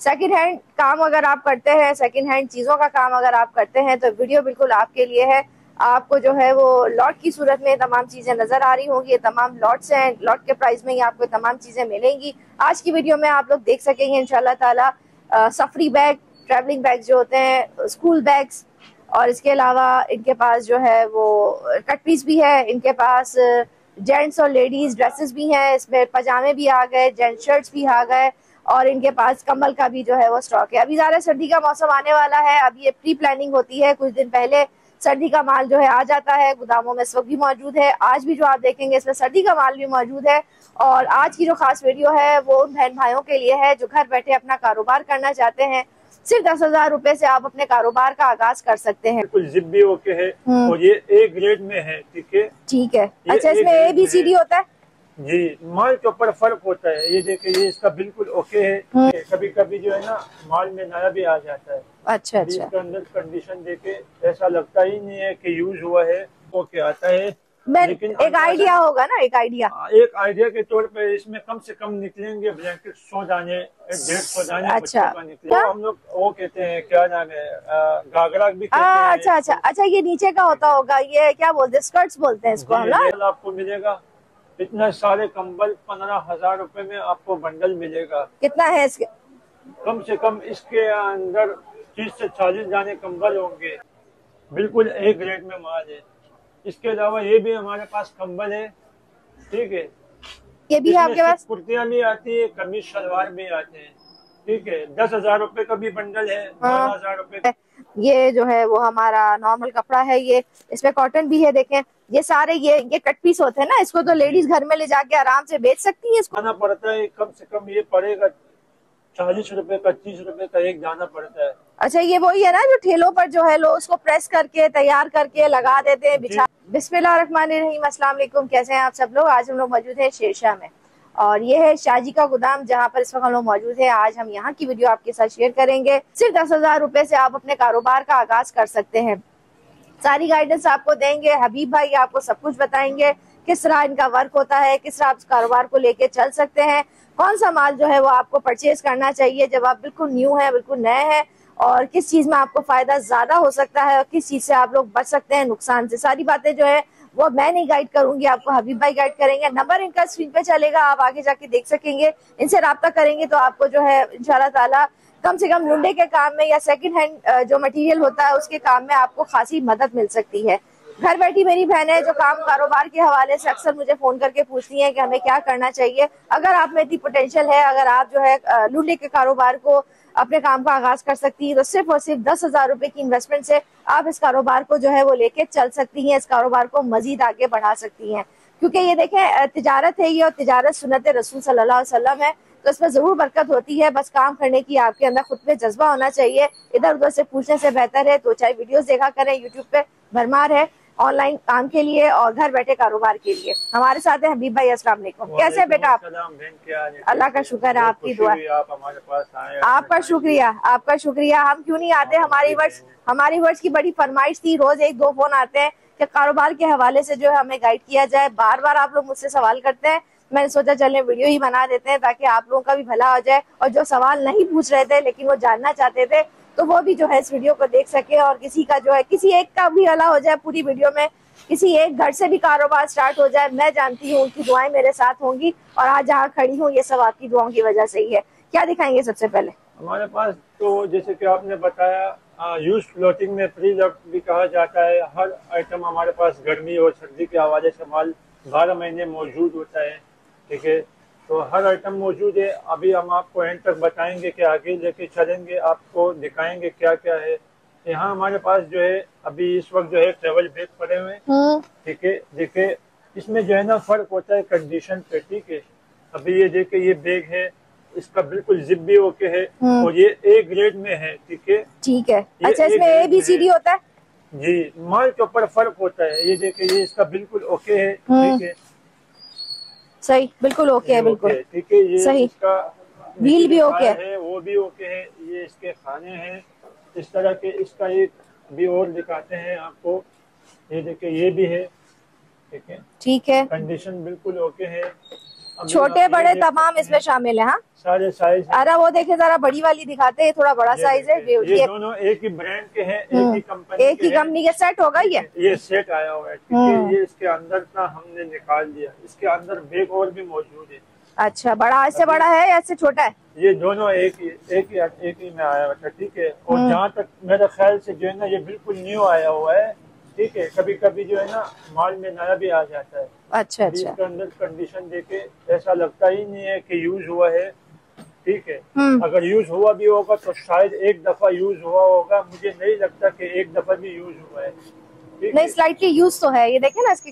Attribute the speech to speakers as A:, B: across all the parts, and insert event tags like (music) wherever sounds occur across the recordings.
A: Second hand काम अगर आप करते हैं सेकंड हैंड चीज़ों का काम अगर आप करते हैं तो वीडियो बिल्कुल आपके लिए है। आपको जो है वो लॉट की सूरत में तमाम चीज़ें नज़र आ रही होंगी तमाम लॉट्स हैं लॉट के प्राइस में ही आपको तमाम चीज़ें मिलेंगी। आज की वीडियो में आप लोग देख सकेंगे इनशाला ताला सफरी बैग ट्रेवलिंग बैग जो होते हैं स्कूल बैग्स और इसके अलावा इनके पास जो है वो कट पीस भी है, इनके पास जेंट्स और लेडीज़ ड्रेसेस भी हैं, इसमें पजामे भी आ गए जेंट्स शर्ट्स भी आ गए। और इनके पास कम्बल का भी जो है वो स्टॉक है। अभी ज़्यादा सर्दी का मौसम आने वाला है। अभी ये प्री प्लानिंग होती है। कुछ दिन पहले सर्दी का माल जो है आ जाता है। गोदामों में इस वक्त भी मौजूद है। आज भी जो आप देखेंगे इसमें सर्दी का माल भी मौजूद है। और आज की जो खास वीडियो है वो उन बहन भाइयों के लिए है जो घर बैठे अपना कारोबार करना चाहते हैं। सिर्फ़ दस हज़ार रूपए से आप अपने कारोबार का आगाज़ कर सकते हैं।
B: कुछ जिप भी ओके है।
A: हम्म।
B: और ये ए ग्रेड में है ठीक है?
A: ठीक है। अच्छा इसमें ए बी सी डी होता है?
B: जी माल के ऊपर फ़र्क होता है। ये देखिए ये इसका बिल्कुल ओके है।
A: हम्म।
B: कभी कभी जो है ना माल में नया भी आ जाता है।
A: अच्छा अच्छा।
B: इसके अंदर कंडीशन देखे ऐसा लगता ही नहीं है कि यूज़ हुआ है ओके आता है। लेकिन
A: एक आइडिया होगा ना एक आइडिया
B: हाँ, एक आइडिया के तौर पे इसमें कम से कम निकलेंगे ब्लैंकेट सौ दाने डेढ़ सौ दाने
A: अच्छा।
B: तो हम लोग वो कहते हैं क्या नाम है घाघरा भी कहते
A: आ,
B: हैं।
A: अच्छा अच्छा अच्छा ये नीचे का होता होगा ये क्या बोलते हैं स्कर्ट्स बोलते हैं इसको हम
B: रेल आपको मिलेगा। इतना सारे कंबल पंद्रह हज़ार रूपए में आपको बंडल मिलेगा।
A: कितना है इसके?
B: कम से कम इसके अंदर तीस से चालीस जाने कंबल होंगे। बिल्कुल एक रेट में माल है। इसके अलावा ये भी हमारे पास कंबल है। ठीक है?
A: ये भी है आपके पास?
B: कुर्तियाँ भी आती है कमीज शलवार भी आते हैं। ठीक है? दस हज़ार रूपए का भी बंडल है
A: हाँ।
B: बारह हज़ार रूपए का
A: ये जो है वो हमारा नॉर्मल कपड़ा है ये इसमें कॉटन भी है देखें। ये सारे ये ये कट पीस होते हैं ना इसको तो लेडीज़ घर में ले जाके आराम से बेच सकती है इसको।
B: खाना पड़ता है कम से कम ये पड़ेगा चालीस रूपए का तीस रूपए का एक जाना पड़ता है।
A: अच्छा ये वही है ना जो ठेलों पर जो है लोग उसको प्रेस करके तैयार करके लगा देते हैं बिछा बिस्मिल्लाहिर्रहमानिर्रहीम अस्सलाम वालेकुम कैसे हैं आप सब लोग? आज हम लोग मौजूद हैं शेरशाह में। और ये है शाहजी का गोदाम, जहाँ पर इस वक्त हम लोग मौजूद है। आज हम यहाँ की वीडियो आपके साथ शेयर करेंगे। सिर्फ़ दस हज़ार रूपए से आप अपने कारोबार का आगाज़ कर सकते हैं। सारी गाइडेंस आपको देंगे, हबीब भाई आपको सब कुछ बताएँगे, किस तरह इनका वर्क होता है, किस तरह आप कारोबार को लेके चल सकते हैं। कौन सा माल जो है वो आपको परचेज करना चाहिए, जब आप बिल्कुल न्यू है, बिल्कुल नए हैं, और किस चीज़ में आपको फ़ायदा ज़्यादा हो सकता है और किस चीज़ से आप लोग बच सकते हैं नुकसान से। सारी बातें जो है वो मैं नहीं गाइड करूँगी, आपको हबीब भाई गाइड करेंगे। नंबर इनका स्क्रीन पे चलेगा, आप आगे जाके देख सकेंगे। इनसे रब्ता करेंगे तो आपको जो है, इंशाल्लाह ताला, कम से कम लुंडे के काम में या सेकंड हैंड जो मटेरियल होता है, उसके काम में आपको खासी मदद मिल सकती है। घर बैठी मेरी बहन है, जो काम कारोबार के हवाले से अक्सर मुझे फ़ोन करके पूछती हैं कि हमें क्या करना चाहिए। अगर आप में इतनी पोटेंशियल है, अगर आप जो है लुंडे के कारोबार को अपने काम का आगाज़ कर सकती है। तो सिर्फ़ और सिर्फ़ दस हज़ार रुपए की इन्वेस्टमेंट से आप इस कारोबार को जो है वो लेके चल सकती हैं, इस कारोबार को मजीद आगे बढ़ा सकती हैं। क्योंकि ये देखें तिजारत है ये और तिजारत सुन्नत रसूल सल्लल्लाहु अलैहि वसल्लम है तो इसमें ज़रूर बरकत होती है। बस काम करने की आपके अंदर खुद में जज्बा होना चाहिए। इधर उधर से पूछने से बेहतर है तो चाहे वीडियोस देखा करें यूट्यूब पे भरमार है। ऑनलाइन काम के लिए और घर बैठे कारोबार के लिए। हमारे साथ है हबीब भाई अस्सलाम वालेकुम। कैसे हैं बेटा आप? अल्लाह का शुक्र है, आपकी दुआ।
B: आप हमारे पास आए
A: आपका शुक्रिया आपका शुक्रिया। हम क्यों नहीं आते? हमारी वर्ष हमारी वर्ष की बड़ी फरमाइश थी रोज एक दो फ़ोन आते हैं। कि कारोबार के हवाले से जो है हमें गाइड किया जाए बार बार आप लोग मुझसे सवाल करते हैं। मैंने सोचा चले वीडियो ही बना देते हैं ताकि आप लोगों का भी भला हो जाए। और जो सवाल नहीं पूछ रहे थे लेकिन वो जानना चाहते थे तो वो भी जो है इस वीडियो को देख सके और किसी का जो है, किसी एक का भी भला हो जाए पूरी वीडियो में, किसी एक घर से भी कारोबार स्टार्ट हो जाए, मैं जानती हूँ उनकी दुआएँ मेरे साथ होंगी और आज जहाँ खड़ी हूँ, ये सब आपकी दुआओं की वजह से ही है। क्या दिखाएँगे सबसे पहले?
B: हमारे पास तो जैसे कि आपने बताया यूज़ फ्लोटिंग में फ्री भी कहा जाता है। हर आइटम हमारे पास गर्मी और सर्दी के हवाले से माल बारह महीने मौजूद होता है, ठीक है? तो हर आइटम मौजूद है। अभी हम आपको एंड तक बताएँगे कि आगे लेके चलेंगे आपको दिखाएँगे क्या क्या है। यहाँ हमारे पास जो है अभी इस वक्त जो है ट्रेवल बैग पड़े हुए हैं। ठीक है देखिए इसमें जो है ना फ़र्क होता है कंडीशन पे ठीक है। अभी ये देखे ये बैग है इसका बिल्कुल जिप भी ओके है
A: हम्म।
B: और ये ए ग्रेड में है ठीक है।
A: ठीक है। अच्छा इसमें ए बी सी डी होता है?
B: जी माल के ऊपर फ़र्क होता है। ये देखिए ये इसका बिल्कुल ओके है
A: हम्म।
B: ठीक है।
A: सही बिल्कुल ओके है बिल्कुल।
B: ठीक है ये
A: सही। व्हील भी ओके है।
B: वो भी ओके है ये इसके खाने हैं। इस तरह के इसका एक भी और दिखाते हैं आपको। ये देखिए ये भी है ठीक है।
A: ठीक है।
B: कंडीशन बिल्कुल ओके है।
A: छोटे बड़े तमाम इसमें शामिल है हाँ?
B: सारे साइज़।
A: अरे वो देखे जरा बड़ी वाली दिखाते हैं थोड़ा बड़ा साइज़ है
B: ये दोनों एक ही ब्रांड के हैं एक
A: हम्म,
B: ही कंपनी
A: एक ही
B: के
A: कंपनी के सेट होगा ये?
B: ये सेट आया हुआ है ठीक
A: हम्म।
B: है ये इसके अंदर का हमने निकाल दिया। इसके अंदर बैग और भी मौजूद है।
A: अच्छा बड़ा इससे बड़ा है या इससे छोटा है?
B: ये दोनों एक ही एक ही एक ही में आया हुआ था ठीक है। और
A: हम्म।
B: जहाँ तक मेरे ख्याल से जो है ना ये बिल्कुल न्यू आया हुआ है ठीक है। कभी कभी जो है ना माल में नया भी आ जाता है।
A: अच्छा अच्छा।
B: इसके अंदर कंडीशन देके ऐसा लगता ही नहीं है कि यूज़ हुआ है। ठीक है?
A: हम्म।
B: अगर यूज़ हुआ भी होगा तो शायद एक दफ़ा यूज़ हुआ होगा। मुझे नहीं लगता कि एक दफ़ा भी यूज़ हुआ है।
A: नहीं स्लाइटली यूज़ तो है। ये देखे ना इसके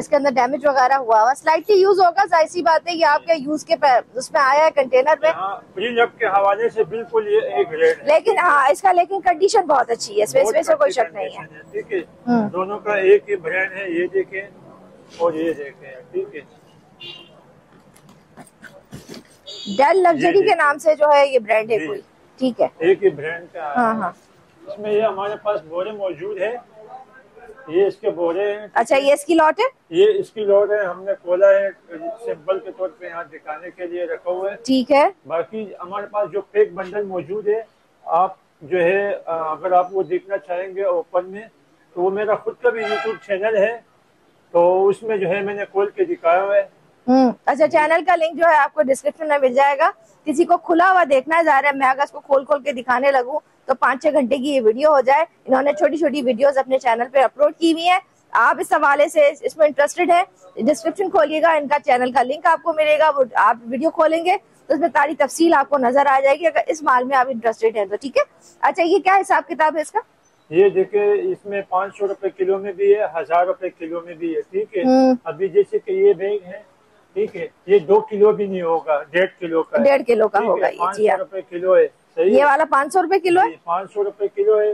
A: इसके अंदर डैमेज वगैरह हुआ हुआ। स्लाइटली यूज़ होगा ज़ाहिर सी बात है ये आपके यूज़ के उसमें आया है कंटेनर में
B: के हवाले से बिल्कुल ये एक
A: लेकिन हाँ इसका लेकिन कंडीशन बहुत अच्छी है। इसमें इसमें कोई शक नहीं है।
B: ठीक है?
A: हम्म।
B: दोनों का एक ही ब्रांड है। ये देखें और ये देखें ठीक है
A: डेल लग्जरी के नाम से जो है ये ब्रांड है कोई। ठीक है।
B: एक ही ब्रांड का
A: हाँ।
B: हाँ इसमें ये हमारे पास बोरे मौजूद है। ये इसके बोरे हैं
A: अच्छा ये इसकी लॉट है?
B: ये इसकी लॉट है। हमने खोला है सिंपल के तौर पे यहाँ दिखाने के लिए रखा हुआ है।
A: ठीक है।
B: बाकी हमारे पास जो पैक बंडल मौजूद है आप जो है अगर आप वो देखना चाहेंगे ओपन में तो वो मेरा खुद का भी यूट्यूब चैनल है। तो उसमें जो है मैंने खोल के दिखाया हुआ है।
A: हम्म अच्छा चैनल का लिंक जो है आपको डिस्क्रिप्शन में मिल जाएगा। किसी को खुला हुआ देखना जा रहा है, मैं अगर इसको खोल खोल के दिखाने लगूं तो पाँच छह घंटे की ये वीडियो हो जाए। इन्होंने छोटी छोटी वीडियोस अपने चैनल पे अपलोड की हुई है। आप इस हवाले से इसमें इंटरेस्टेड है डिस्क्रिप्शन खोलिएगा, इनका चैनल का लिंक आपको मिलेगा, वो आप वीडियो खोलेंगे तो उसमें सारी तफसील आपको नज़र आ जाएगी, अगर इस माल में आप इंटरेस्टेड है तो ठीक है? अच्छा ये क्या हिसाब किताब है इसका?
B: ये देखे इसमें पाँच सौ रुपए किलो में भी है हज़ार रुपए किलो में भी है ठीक है?
A: हम्म।
B: अभी जैसे कि ये बैग है ठीक है? ये दो किलो भी नहीं होगा डेढ़ किलो का
A: डेढ़ किलो का होगा ये
B: पाँच सौ
A: हाँ।
B: रुपए किलो है सही
A: ये वाला पाँच सौ रुपए किलो है?
B: पाँच सौ रुपए किलो है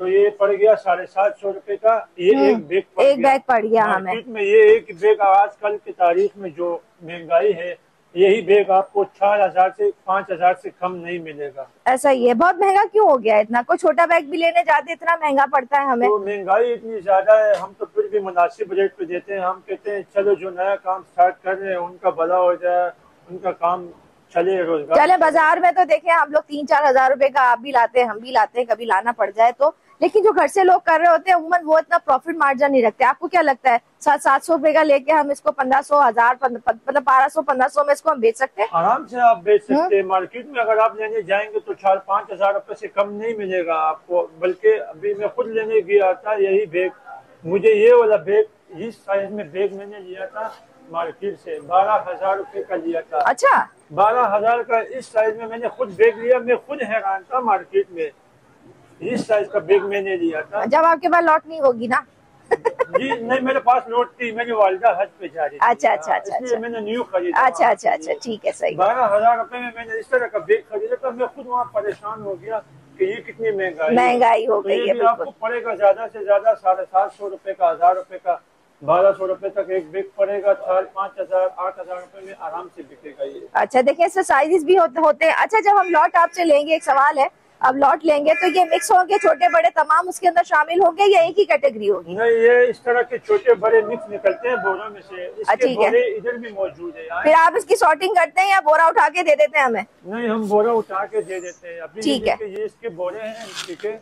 B: तो ये पड़ गया साढ़े सात सौ रुपए का ये
A: हम्म,
B: एक बैग
A: एक बैग पड़ गया हमें।
B: में ये एक बैग आजकल की तारीख में जो महँगाई है यही बैग आपको चार हज़ार से पाँच हज़ार से कम नहीं मिलेगा।
A: ऐसा ही है बहुत महँगा क्यों हो गया? इतना कोई छोटा बैग भी लेने जाते इतना महँगा पड़ता है हमें।
B: तो महँगाई इतनी ज़्यादा है हम तो फिर भी मुनासिब रेट पे देते हैं। हम कहते हैं चलो जो नया काम स्टार्ट कर रहे हैं उनका भला हो जाए उनका काम चले रोज़गार
A: चले बाज़ार में तो देखे हम लोग तीन चार हज़ार रुपए का आप भी लाते हैं हम भी लाते हैं कभी लाना पड़ जाए तो। लेकिन जो घर से लोग कर रहे होते हैं उमूमन वो इतना प्रॉफिट मार्जिन नहीं रखते। आपको क्या लगता है? सात सात सौ रुपए का लेके हम इसको पंद्रह सौ हज़ार मतलब बारह सौ पंद्रह सौ में इसको हम बेच सकते हैं?
B: आराम से आप बेच सकते हैं। मार्केट में अगर आप लेने जाएँगे तो चार पाँच हज़ार रुपए से कम नहीं मिलेगा आपको। बल्कि अभी मैं खुद लेने गया था यही बैग मुझे ये वाला बैग इस साइज़ में बैग मैंने लिया था मार्केट से। बारह हज़ार रुपए का लिया था।
A: अच्छा।
B: बारह हज़ार का इस साइज़ में मैंने खुद बैग लिया। मैं खुद हैरान था मार्केट में। इस साइज़ का बैग मैंने लिया था।
A: जब आपके पास लॉट नहीं होगी ना? (laughs)
B: जी नहीं मेरे पास नोट थी मेरी वालिदा हज पे जा रही थी।
A: अच्छा, अच्छा,
B: हाँ,
A: अच्छा, अच्छा।
B: मैंने न्यू खरीदा।
A: अच्छा अच्छा अच्छा ठीक है सही।
B: बारह हज़ार रुपए में मैंने इस तरह का बैग खरीदा था मैं खुद वहाँ परेशान हो गया कि ये कितनी महँगाई
A: महँगाई हो
B: तो
A: गई है
B: आपको पड़ेगा ज़्यादा से ज़्यादा साढ़े सात सौ रुपए का हज़ार रुपए का बारह सौ रुपए तक एक बैग पड़ेगा चार पाँच हज़ार आठ हज़ार रुपए में आराम से बिकेगा ये।
A: अच्छा देखिए इसमें साइजेस भी होते होते हैं। अच्छा जब हम लॉट आपसे लेंगे एक सवाल है अब लॉट लेंगे तो ये मिक्स होंगे छोटे बड़े तमाम उसके अंदर शामिल होंगे या एक ही कैटेगरी होगी?
B: नहीं ये इस तरह के छोटे बड़े मिक्स निकलते हैं बोरों में से।
A: अच्छा,
B: इसके
A: ठीक है।
B: इधर भी मौजूद है
A: फिर आप इसकी सॉर्टिंग करते हैं या बोरा उठा के दे देते हैं हमें?
B: नहीं हम बोरा उठा के दे देते हैं। अभी
A: ठीक है।
B: ये इसके बोरे हैं ठीक है।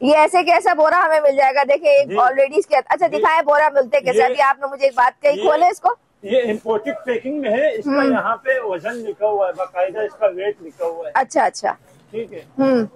A: ये ऐसे कैसा बोरा हमें मिल जाएगा? देखिए एक ऑलरेडी इसके अच्छा। दिखाए बोरा मिलते कैसे? अभी आपने मुझे एक बात कही खोले इसको।
B: ये इम्पोर्टेड पैकिंग में है इसका
A: हम्म।
B: यहाँ पे वज़न लिखा हुआ है बाकायदा इसका वेट लिखा हुआ है।
A: अच्छा अच्छा।
B: ठीक है।
A: हम्म।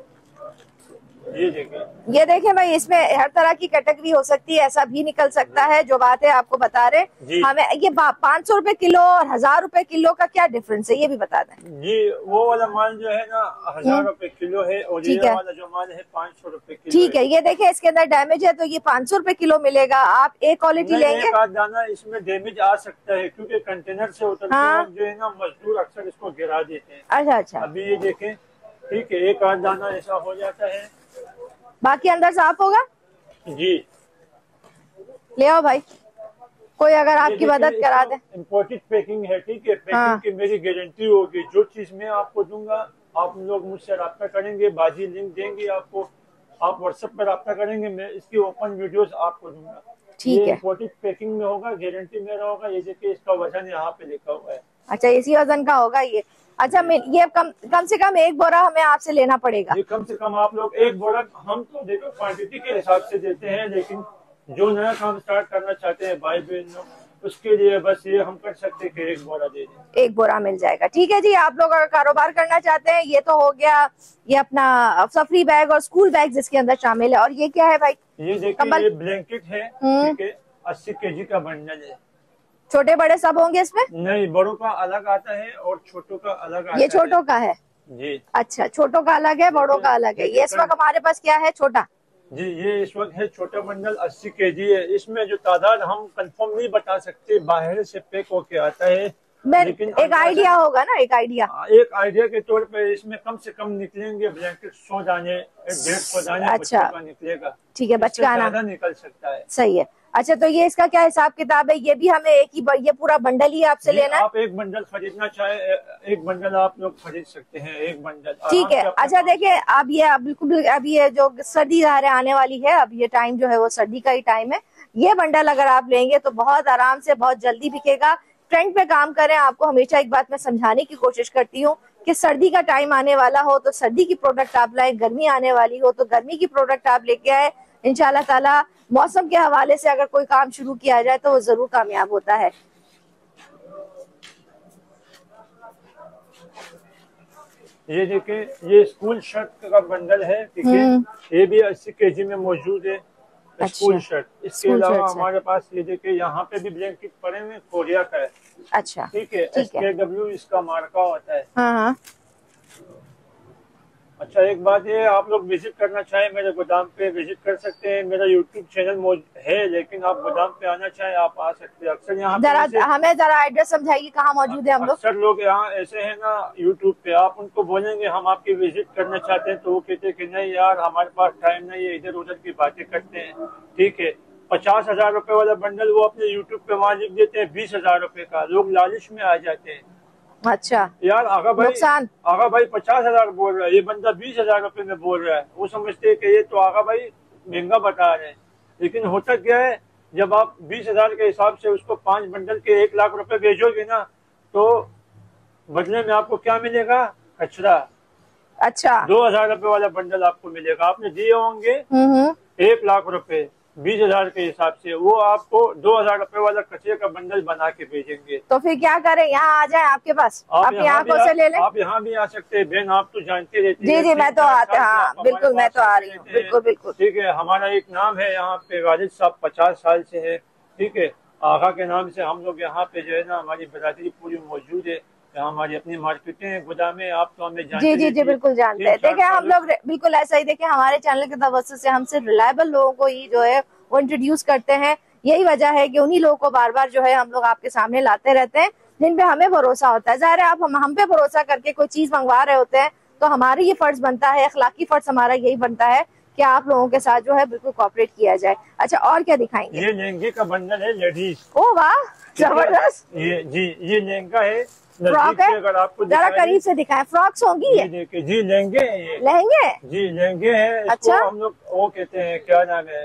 B: ये
A: देखें भाई इसमें हर तरह की कैटेगरी हो सकती है ऐसा भी निकल सकता है जो बात है आपको बता रहे हमें ये पाँच सौ रूपए किलो और हज़ार रूपए किलो का क्या डिफरेंस है ये भी बता दें।
B: जी वो वाला माल जो है ना हज़ार रूपए किलो है और ये। वाला जो माल है पाँच सौ रूपए किलो
A: ठीक है ये देखें इसके अंदर डैमेज है तो ये पाँच सौ रूपए किलो मिलेगा। आप एक क्वालिटी लेंगे।
B: दाना इसमें डैमेज आ सकता है क्योंकि कंटेनर से उतरते
A: हाँ।
B: जो है ना मजदूर अक्सर इसको गिरा देते हैं।
A: अच्छा अच्छा।
B: अभी ये देखें ठीक है एक आध दाना ऐसा हो जाता है।
A: बाकी अंदर साफ़ होगा?
B: जी।
A: ले आओ भाई। कोई अगर आपकी मदद करा दे।
B: इम्पोर्टेड पैकिंग है ठीक है? पैकिंग
A: हाँ।
B: की मेरी गारंटी होगी। जो चीज़ मैं आपको दूँगा आप लोग मुझसे रब्ता करेंगे बाजी लिंक देंगे आपको। आप व्हाट्सएप पर रब्ता करेंगे मैं इसकी ओपन वीडियोस आपको दूँगा।
A: ठीक है।
B: इम्पोर्टेड पैकिंग में होगा गारंटी मेरा होगा। ये देखिए इसका वज़न यहाँ पे लिखा हुआ है।
A: अच्छा इसी वज़न का होगा ये। अच्छा मैं ये कम कम से कम एक बोरा हमें आपसे लेना पड़ेगा।
B: ये कम से कम आप लोग एक बोरा हम तो देखो क्वांटिटी के हिसाब से देते हैं लेकिन जो नया काम स्टार्ट करना चाहते हैं भाई बहनों उसके लिए बस ये हम कर सकते हैं कि एक बोरा दे दें।
A: एक बोरा मिल जाएगा। ठीक है जी आप लोग अगर कारोबार करना चाहते हैं ये तो हो गया ये अपना सफरी बैग और स्कूल बैग जिसके अंदर शामिल है। और ये क्या है भाई?
B: ये देखिए ये ब्लैंकेट है
A: हम्म।
B: ठीक है अस्सी केजी का बंडल है।
A: छोटे बड़े सब होंगे इसमें?
B: नहीं बड़ों का अलग आता है और छोटों का अलग आता
A: ये
B: है।
A: छोटों का है?
B: जी।
A: अच्छा छोटों का अलग है बड़ों का अलग है। ये इस वक्त हमारे पास क्या है छोटा?
B: जी ये इस वक्त है छोटा बंडल 80 केजी है। इसमें जो तादाद हम कंफर्म नहीं बता सकते बाहर से पैक होके आता है। लेकिन
A: एक आइडिया होगा ना एक आइडिया
B: एक आइडिया के तौर पे इसमें कम से कम निकलेंगे ब्लैंकेट सौ दाने डेढ़ सौ दाने
A: अच्छा।
B: निकलेगा।
A: ठीक है बचकाना।
B: निकल सकता है।
A: सही है। अच्छा तो ये इसका क्या हिसाब किताब है? ये भी हमें एक ही ये पूरा बंडल ही आपसे लेना है?
B: आप एक बंडल खरीदना चाहे एक बंडल आप लोग खरीद सकते हैं एक बंडल
A: ठीक है। अच्छा देखिए अब ये अब बिल्कुल अब ये जो सर्दी रहे आने वाली है अब ये टाइम जो है वो सर्दी का ही टाइम है। ये बंडल अगर आप लेंगे तो बहुत आराम से बहुत जल्दी बिकेगा। ट्रेंड पे काम करें आपको हमेशा एक बात मैं समझाने की कोशिश करती हूँ कि सर्दी का टाइम आने वाला हो तो सर्दी की प्रोडक्ट आप लाए गर्मी आने वाली हो तो गर्मी की प्रोडक्ट आप लेके आए। इंशाल्लाह ताला मौसम के हवाले से अगर कोई काम शुरू किया जाए तो वो ज़रूर कामयाब होता है।
B: ये देखिए ये स्कूल शर्ट का बंडल है ठीक है?
A: हम्म।
B: ये भी अस्सी केजी में मौजूद है स्कूल
A: अच्छा,
B: शर्ट। इसके अलावा हमारे पास ये देखिए यहाँ पे भी ब्लैंकेट पड़े हुए कोरिया का है।
A: अच्छा।
B: ठीक है एस के डब्ल्यू इसका मार्का होता है।
A: हाँ हाँ।
B: अच्छा एक बात ये आप लोग विज़िट करना चाहें मेरे गोदाम पे विज़िट कर सकते हैं। मेरा यूट्यूब चैनल है लेकिन आप गोदाम पे आना चाहें आप आ सकते हैं। अक्सर यहाँ
A: जरा हमें जरा एड्रेस समझाइए कहाँ मौजूद है हम लोग।
B: अक्सर लोग यहाँ ऐसे हैं ना यूट्यूब पे। आप उनको बोलेंगे हम आपकी विज़िट करना चाहते हैं तो वो कहते हैं कि नहीं यार हमारे पास टाइम नहीं है इधर उधर की बातें करते हैं। ठीक है। पचास हज़ार रूपए वाला बंडल वो अपने यूट्यूब पे वहाँ लिख देते हैं बीस हज़ार रूपए का। लोग लालच में आ जाते हैं।
A: अच्छा।
B: यार आगा भाई
A: नुकसान।
B: आगा भाई पचास हज़ार बोल रहा है ये बंदा बीस हज़ार रूपए में बोल रहा है। वो समझते है कि ये तो आगा भाई महँगा बता रहे हैं। लेकिन होता क्या है जब आप बीस हज़ार के हिसाब से उसको पाँच बंडल के एक लाख रुपए भेजोगे ना तो बदले में आपको क्या मिलेगा? कचरा।
A: अच्छा।
B: दो हज़ार रूपए वाला बंडल आपको मिलेगा। आपने दिए होंगे
A: हम्म हम्म।
B: एक लाख रुपए बीस हज़ार के हिसाब से वो आपको दो हज़ार रूपए वाला कचरे का बंडल बना के भेजेंगे।
A: तो फिर क्या करें? यहाँ आ जाए आपके पास।
B: आप
A: अपनी
B: यहाँ
A: से ले लें?
B: आप यहाँ भी आ सकते हैं। बहन आप तो जानते रहते
A: जी
B: हैं,
A: जी मैं तो आते हाँ बिल्कुल मैं तो आ रही हूँ। बिल्कुल बिल्कुल।
B: ठीक है हमारा एक नाम है यहाँ पे वालिद साहब पचास साल से है। ठीक है आगा के नाम से हम लोग यहाँ पे जो है ना हमारी बरादरी पूरी मौजूद है। हमारी अपनी मार्केटें गोदामें आप तो हमें जानते
A: जी जी जी बिल्कुल जानते हैं। देखिए हम लोग बिल्कुल ऐसा ही देखिए हमारे चैनल के तवज्जो से हम सिर्फ़ रिलायबल लोगों को ही जो है वो इंट्रोड्यूस करते हैं। यही वजह है कि उन्हीं लोगों को बार बार जो है हम लोग आपके सामने लाते रहते हैं जिन पे हमें भरोसा होता है। ज़ाहिर है आप हम, हम पे भरोसा करके कोई चीज़ मंगवा रहे होते हैं तो हमारी ये फ़र्ज़ बनता है अखलाकी फ़र्ज़ हमारा यही बनता है कि आप लोगों के साथ जो है बिल्कुल कॉपरेट किया जाए। अच्छा और क्या दिखाएँगे?
B: ये लहंगे का बंडल है लेडीज़
A: ओ वाह ज़बरदस्त।
B: ये जी ये लहंगा है।
A: फ्रॉक है?
B: अगर आपको
A: जरा करीब से दिखाएँ। फ्रॉक्स होंगी
B: ये? जी लहंगे हैं
A: लहंगे?
B: जी लहंगे हैं।
A: अच्छा।
B: हम लोग वो कहते हैं क्या नाम है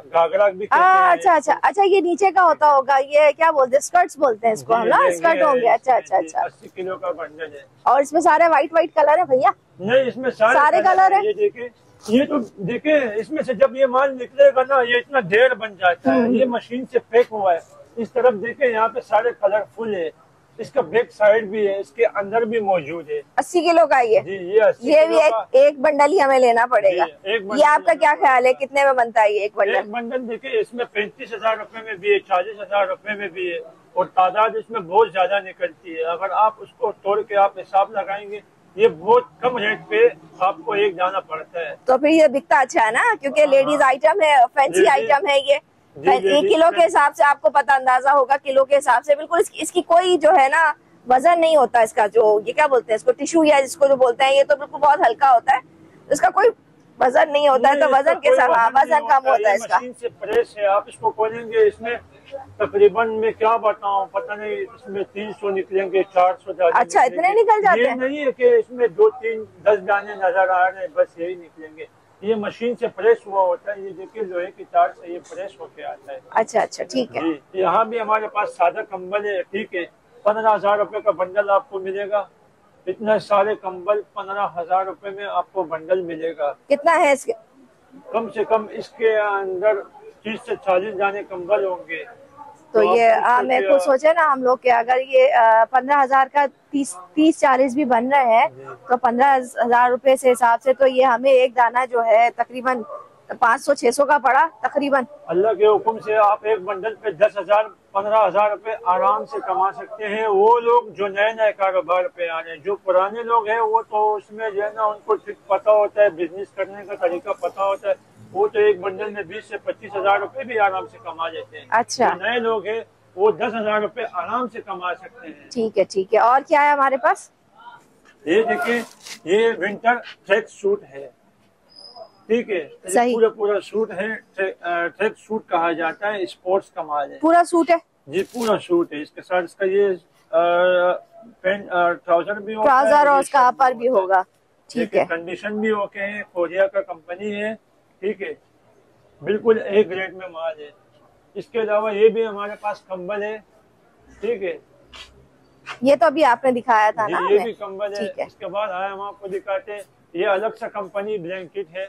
B: घाघरा भी कहते
A: आ, अच्छा अच्छा अच्छा ये नीचे का होता होगा। ये क्या बोलते हैं? स्कर्ट्स बोलते हैं इसको हम ना स्कर्ट होंगे। अच्छा अच्छा अच्छा।
B: अस्सी किलो का बंडल है।
A: और इसमें सारे व्हाइट व्हाइट कलर है भैया?
B: नहीं इसमें सारे,
A: सारे कलर है।
B: ये देखे ये तो देखे इसमें से जब ये माल निकलेगा ना ये इतना ढेर बन जाता है।
A: हम्म।
B: ये मशीन से पैक हुआ है। इस तरफ़ देखे यहाँ पे सारे कलरफुल है। इसका बैक साइड भी है इसके अंदर भी मौजूद है।
A: अस्सी किलो का ये।
B: जी ये
A: ये भी एक एक बंडल ही हमें लेना पड़ेगा।
B: एक
A: ये आपका क्या ख्याल है? कितने में बनता है ये एक बंडल
B: एक बंडल देखिए इसमें पैंतीस हज़ार रूपए में भी है चालीस हज़ार रूपए में भी है। और तादाद इसमें बहुत ज़्यादा निकलती है। अगर आप उसको तोड़ के आप हिसाब लगाएँगे ये बहुत कम रेट पे आपको एक जाना पड़ता है।
A: तो फिर ये बिकता अच्छा है ना क्योंकि लेडीज़ आइटम है फैंसी। आइटम है ये। एक किलो के हिसाब से आपको पता अंदाज़ा होगा किलो के हिसाब से। बिल्कुल इसकी, इसकी कोई जो है ना वज़न नहीं होता इसका जो ये क्या बोलते हैं इसको टिश्यू या जिसको जो बोलते हैं ये तो बिल्कुल बहुत हल्का होता है। इसका कोई वज़न नहीं होता है तो वज़न के साथ हाँ, वज़न कम होता है इसका।
B: से प्रेस है आप इसको खोलेंगे इसमें तकरीबन मैं क्या बताऊँ पता नहीं इसमें तीन सौ निकलेंगे चार सौ
A: अच्छा, इतने निकल जाते
B: ये
A: हैं?
B: नहीं है कि इसमें दो तीन दस दाने नज़र आ रहे हैं बस यही निकलेंगे। ये मशीन से प्रेस हुआ होता है ये देखिए लोहे की तार से ये प्रेस होके आता है।
A: अच्छा अच्छा ठीक है।
B: यहाँ भी हमारे पास सादा कम्बल है ठीक है पंद्रह हज़ार रूपए का बंडल आपको मिलेगा। इतने सारे कंबल पंद्रह हज़ार रूपए में आपको बंडल मिलेगा।
A: कितना है इसके?
B: कम से कम इसके अंदर तीस से चालीस जाने कंबल होंगे।
A: तो तो ये
B: आपको
A: हाँ मैं
B: सोचिए,
A: सोचे ना हम लोग के अगर ये पंद्रह हज़ार का तीस तीस चालीस भी बन रहे हैं तो पंद्रह हज़ार रूपए से हिसाब से तो ये हमें एक दाना जो है तकरीबन पाँच सौ छह सौ का पड़ा तकरीबन।
B: अल्लाह के हुक्म से आप एक बंडल पे दस हज़ार पंद्रह हज़ार रूपए आराम से कमा सकते हैं। वो लोग जो नए नए कारोबार पे आ रहे हैं जो पुराने लोग हैं वो तो उसमें जो है ना उनको ठीक पता होता है बिज़नेस करने का तरीका पता होता है। वो तो एक बंडल में बीस से पच्चीस हज़ार रूपए भी आराम से कमा लेते हैं।
A: अच्छा।
B: जो नए लोग है वो दस हज़ार रूपए आराम से कमा सकते हैं।
A: ठीक है ठीक है। और क्या है हमारे पास?
B: ये देखिए ये विंटर ट्रैक सूट है। ठीक है
A: सही।
B: पूरा पूरा सूट है ट्रैक सूट कहा जाता है स्पोर्ट्स का माल है।
A: पूरा सूट है?
B: जी पूरा सूट है इसके साथ इसका ये पेंट ट्राउज़र भी होता है
A: ट्राउज़र और उसका अपर भी होगा। ठीक है।
B: कंडीशन भी ओके है कोरिया का कंपनी है ठीक है। बिल्कुल एक ग्रेड में माल है। इसके अलावा ये भी हमारे पास कंबल है ठीक है।
A: ये तो अभी आपने दिखाया था ना
B: ये भी कंबल है।
A: है।
B: इसके बाद आए हम आपको दिखाते हैं ये अलग सा कंपनी ब्लैंकेट है।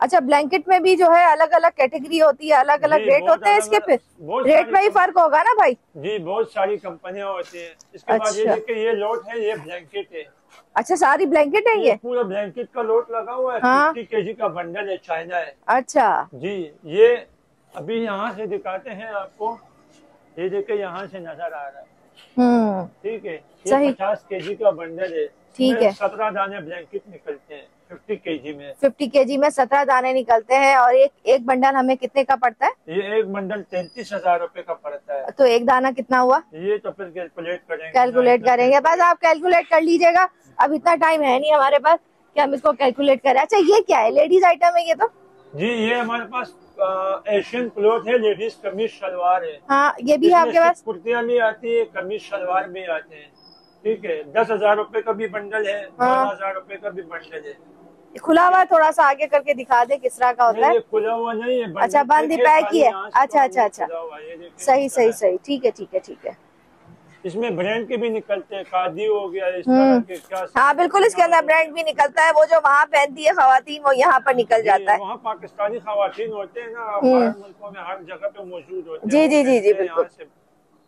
A: अच्छा ब्लैंकेट में भी जो है अलग अलग कैटेगरी होती है अलग अलग रेट होते हैं इसके फिर रेट में ही फ़र्क होगा ना भाई?
B: जी बहुत सारी कंपनियाँ होती है। इसके अच्छा। बाद ये
A: अच्छा।
B: देखिए ये लोट है ये ब्लैंकेट है।
A: अच्छा सारी ब्लैंकेट है
B: ये
A: ये?
B: पूरा ब्लैंकेट का लोट लगा हुआ है
A: हाँ।
B: फिफ्टी केजी का बंडल है चाइना है।
A: अच्छा।
B: जी ये अभी यहाँ से दिखाते हैं आपको। ये देखिए यहाँ से नज़र आ रहा है।
A: हम्म।
B: ठीक है। ये पचास केजी का बंडल है।
A: ठीक है।
B: सत्रह दाने ब्लैंकेट निकलते हैं। फिफ्टी केजी में।
A: फिफ्टी केजी में सत्रह दाने निकलते हैं और एक एक बंडल हमें कितने का पड़ता है?
B: ये एक बंडल तैतीस हज़ार रूपए का पड़ता है।
A: तो एक दाना कितना हुआ?
B: ये तो फिर कैलकुलेट करेंगे।
A: कैलकुलेट करेंगे। बस आप कैलकुलेट कर लीजिएगा। अब इतना टाइम है नहीं हमारे पास कि हम इसको कैलकुलेट करें। अच्छा ये क्या है? लेडीज़ आइटम है ये तो?
B: जी ये हमारे पास एशियन क्लोथ है लेडीज़ कमीज शलवार है।
A: हाँ ये भी है आपके पास?
B: कुर्तियाँ भी आती है कमीज शलवार भी आते हैं। ठीक है दस हज़ार रूपए का भी बंडल है
A: हाँ।
B: बारह हज़ार रूपए का भी बंडल है।
A: खुला हुआ थोड़ा सा आगे करके दिखा दे किस तरह का होता है
B: खुला हुआ नहीं है
A: अच्छा, बंद ही पैक ही है। अच्छा, अच्छा, अच्छा। सही सही सही ठीक है ठीक है ठीक है
B: इसमें ब्रांड के भी निकलते हैं खादी हो गया इस
A: हम्म।
B: तरह के क्या
A: हाँ बिल्कुल इसके अंदर ब्रांड भी निकलता है वो जो वहाँ पहनती है खातन वो यहाँ पर निकल जाता है
B: वहाँ पाकिस्तानी खातन होते हैं ना
A: हम्म।
B: मुल्कों में हर जगह पे मौजूद होते
A: जी,
B: हैं
A: जी,
B: वो
A: जी, जी, बिल्कुल।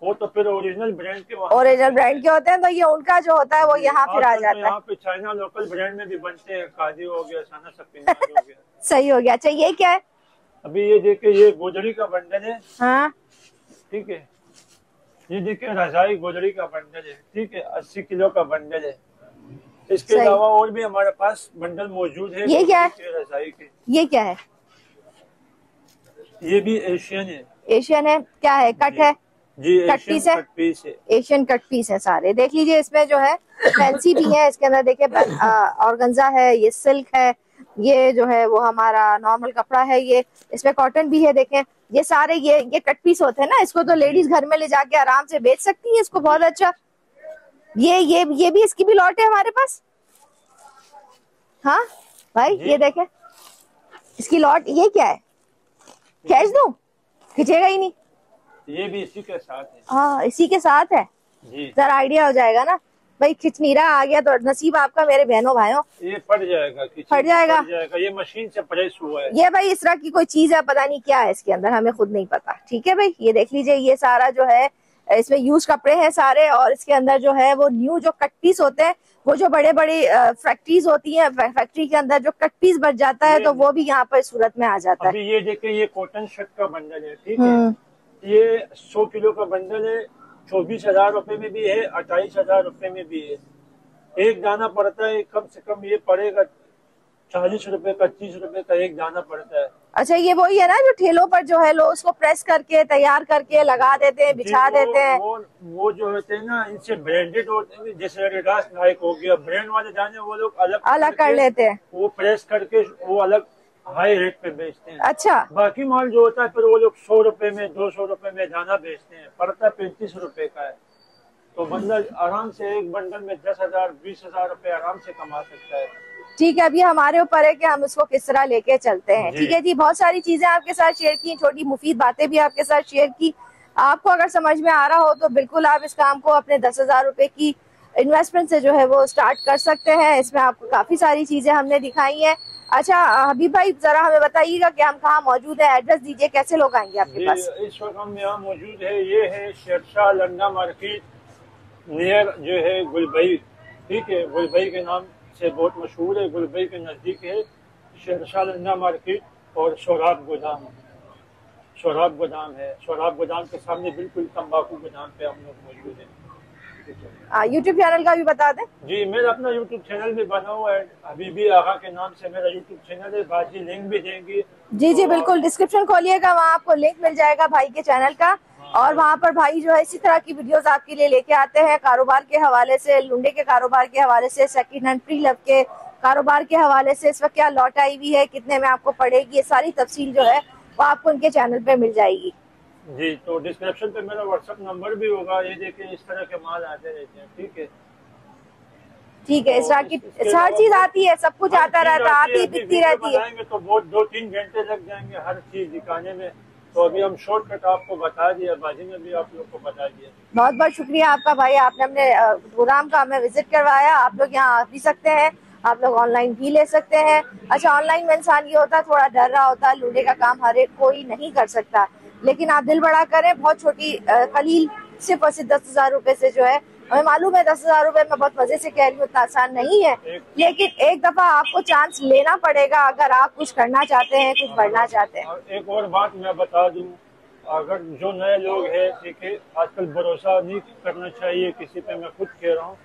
B: वो तो फिर ओरिजिनल ब्रांड के
A: ओरिजिनल ब्रांड के होते हैं तो ये उनका जो होता है वो यहाँ फिर आ जाता है।
B: यहाँ पे चाइना लोकल ब्रांड में भी बनते हैं खादी हो गया साना हो गया। (laughs)
A: सही हो गया। अच्छा ये क्या है?
B: अभी ये देखिए ये गोदड़ी का बंडल है।
A: हाँ।
B: ठीक है। ये देखिए रजाई गोदड़ी का बंडल है। ठीक है अस्सी किलो का बंडल है। इसके अलावा और भी हमारे पास बंडल मौजूद है।
A: ये क्या है?
B: रजाई के।
A: ये क्या है?
B: ये भी एशियन है।
A: एशियन है। क्या है? कट है?
B: जी
A: कट
B: एशियन
A: पीस है?
B: कट पीस है
A: एशियन कट पीस है सारे। देख लीजिए इसमें जो है फैंसी भी है। इसके अंदर देखिए ऑर्गेन्जा है ये सिल्क है ये जो है वो हमारा नॉर्मल कपड़ा है ये इसमें कॉटन भी है देखें। ये सारे ये ये कट पीस होते हैं ना इसको तो लेडीज़ घर में ले जाके आराम से बेच सकती है इसको बहुत अच्छा। ये ये ये भी इसकी भी लॉट है हमारे पास। हाँ भाई ये देखें। इसकी लॉट ये क्या है? खींच दूँ? खींचेगा ही नहीं।
B: ये भी इसी के साथ है।
A: हाँ इसी के साथ है? जरा आइडिया हो जाएगा ना? भाई खिचनीरा आ गया तो नसीब आपका मेरे बहनों भाइयों।
B: ये फट जाएगा
A: फट जाएगा?
B: जाएगा। ये मशीन से प्रेस हुआ है।
A: ये भाई इस तरह की कोई चीज़ है पता नहीं क्या है इसके अंदर हमें खुद नहीं पता। ठीक है भाई? ये देख लीजिए ये सारा जो है इसमें यूज़ कपड़े हैं सारे और इसके अंदर जो है वो न्यू जो कट पीस होते हैं वो जो बड़े बड़े फैक्ट्रीज होती हैं फैक्ट्री के अंदर जो कट पीस बच जाता है तो वो भी यहाँ पर सूरत में आ जाता है।
B: ये देखिए ये कॉटन शर्ट का बन है ठीक है?
A: हम्म।
B: ये सौ किलो का बंडल है चौबीस हज़ार रूपए में भी है अट्ठाईस हज़ार रूपए में भी है। एक दाना पड़ता है कम से कम ये पड़ेगा चालीस रुपए का तीस रुपए का एक दाना पड़ता है।
A: अच्छा ये वही है ना जो ठेलों पर जो है लोग उसको प्रेस करके तैयार करके लगा देते हैं बिछा देते हैं।
B: वो वो जो होते हैं ना इनसे ब्रांडेड होते हैं जैसे एडिडास नाइक हो गया ब्रांड वाले दाने वो लोग अलग
A: अलग कर लेते हैं।
B: वो प्रेस करके वो अलग हाई रेट पे बेचते हैं।
A: अच्छा।
B: बाकी माल जो होता है फिर वो लोग सौ रुपए में दो सौ रुपए में दाना बेचते हैं। पड़ता पैंतीस रुपए का है। तो बंदा आराम से एक बंडल में दस हज़ार बीस हज़ार रूपए आराम से कमा सकता है।
A: ठीक है अभी हमारे ऊपर है कि हम इसको किस तरह लेके चलते हैं। ठीक है जी बहुत सारी चीज़ें आपके साथ शेयर की छोटी मुफीद बातें भी आपके साथ शेयर की। आपको अगर समझ में आ रहा हो तो बिल्कुल आप इस काम को अपने दस हज़ार रूपए की इन्वेस्टमेंट से जो है वो स्टार्ट कर सकते हैं। इसमें आपको काफ़ी सारी चीज़ें हमने दिखाई हैं। अच्छा हबीब भाई जरा हमें बताइएगा कि हम कहाँ मौजूद है। एड्रेस दीजिए कैसे लोग आएँगे आपके पास?
B: इस वक्त हम यहाँ मौजूद है। ये है शेरशाह लंडा मार्केट नियर जो है गुलबई। ठीक है गुलबई के नाम से बहुत मशहूर है गुलबई के नज़दीक है शेरशाह लंडा मार्केट और शोराब गोदाम। शोराब गोदाम है। शोराब गोदाम के सामने बिल्कुल तम्बाकू गोदाम पे हम लोग मौजूद हैं।
A: यूट्यूब चैनल का भी बता दें।
B: जी मेरा अपना यूट्यूब चैनल भी बना हुआ है हबीबी आगा के नाम से मेरा यूट्यूब चैनल है। बाजी लिंक भी देंगी।
A: जी जी बिल्कुल। डिस्क्रिप्शन खोलिएगा वहाँ आपको लिंक मिल जाएगा भाई के चैनल का। और वहाँ पर भाई जो है इसी तरह की वीडियोस आपके लिए लेके आते हैं। कारोबार के हवाले से लुंडे के कारोबार के हवाले से सेकंड हैंड प्री लव के कारोबार के हवाले से इस वक्त क्या लौट आई हुई है कितने में आपको पड़ेगी ये सारी तफसील जो है वो आपको उनके चैनल पे मिल जाएगी।
B: जी तो डिस्क्रिप्शन पे मेरा व्हाट्सएप नंबर भी होगा ये देखिए इस तरह के माल आते रहते हैं ठीक है?
A: ठीक है इस तरह की हर चीज़ आती है सब कुछ आता रहता है
B: आती है,
A: बिकती रहती है।
B: तो बहुत दो तीन घंटे लग जाएँगे हर चीज़ दिखाने में। तो अभी हम शॉर्टकट आपको बता दिया बाजी में भी आप लोग को बता दिया।
A: बहुत बहुत शुक्रिया आपका भाई आपने अ, प्रोग्राम का हमें विज़िट करवाया आप लोग यहाँ आ भी सकते हैं आप लोग ऑनलाइन भी ले सकते हैं। अच्छा ऑनलाइन में इंसान ये होता थोड़ा डर रहा होता है लूडे का काम हर एक कोई नहीं कर सकता। लेकिन आप दिल बड़ा करें, बहुत छोटी कलील सिर्फ़ और सिर्फ़ दस हज़ार रूपए से जो है, हमें मालूम है दस हज़ार रूपए में बहुत मज़े से कह रही हूँ उतना आसान नहीं है। लेकिन एक दफ़ा आपको चांस लेना पड़ेगा अगर आप कुछ करना चाहते हैं, कुछ बढ़ना चाहते हैं।
B: एक और बात मैं बता दूँ, अगर जो नए लोग हैं, ठीक है, आजकल भरोसा नहीं करना चाहिए किसी पे, मैं खुद कह रहा हूँ,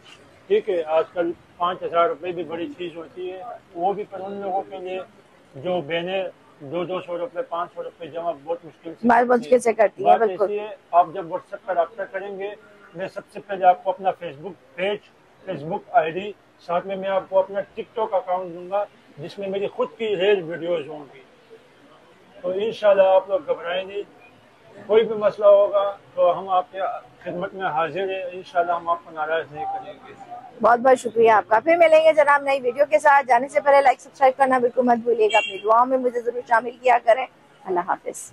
B: ठीक है, आजकल पाँच हज़ार रुपये भी बड़ी चीज़ होती है, वो भी पर उन लोगों के लिए, जो बहनें दो दो सौ रुपये पाँच सौ रूपए जमा बहुत मुश्किल से
A: बहुत मुश्किल से करती है बिल्कुल।
B: आप जब व्हाट्सएप पर रब्ता करेंगे मैं सबसे पहले आपको अपना फेसबुक पेज फेसबुक आईडी साथ में मैं आपको अपना टिकटॉक अकाउंट दूँगा जिसमें मेरी खुद की रेल वीडियोज़ होंगी। तो इनशाला आप लोग घबराएँ नहीं कोई भी मसला होगा तो हम आपके खिदमत में हाजिर है। इंशाल्लाह हम आपको नाराज़ नहीं करेंगे।
A: बहुत बहुत शुक्रिया आपका। फिर मिलेंगे जनाब नई वीडियो के साथ। जाने से पहले लाइक सब्सक्राइब करना बिल्कुल मत भूलिएगा। अपनी दुआओं में मुझे ज़रूर शामिल किया करें। अल्लाह हाफिज।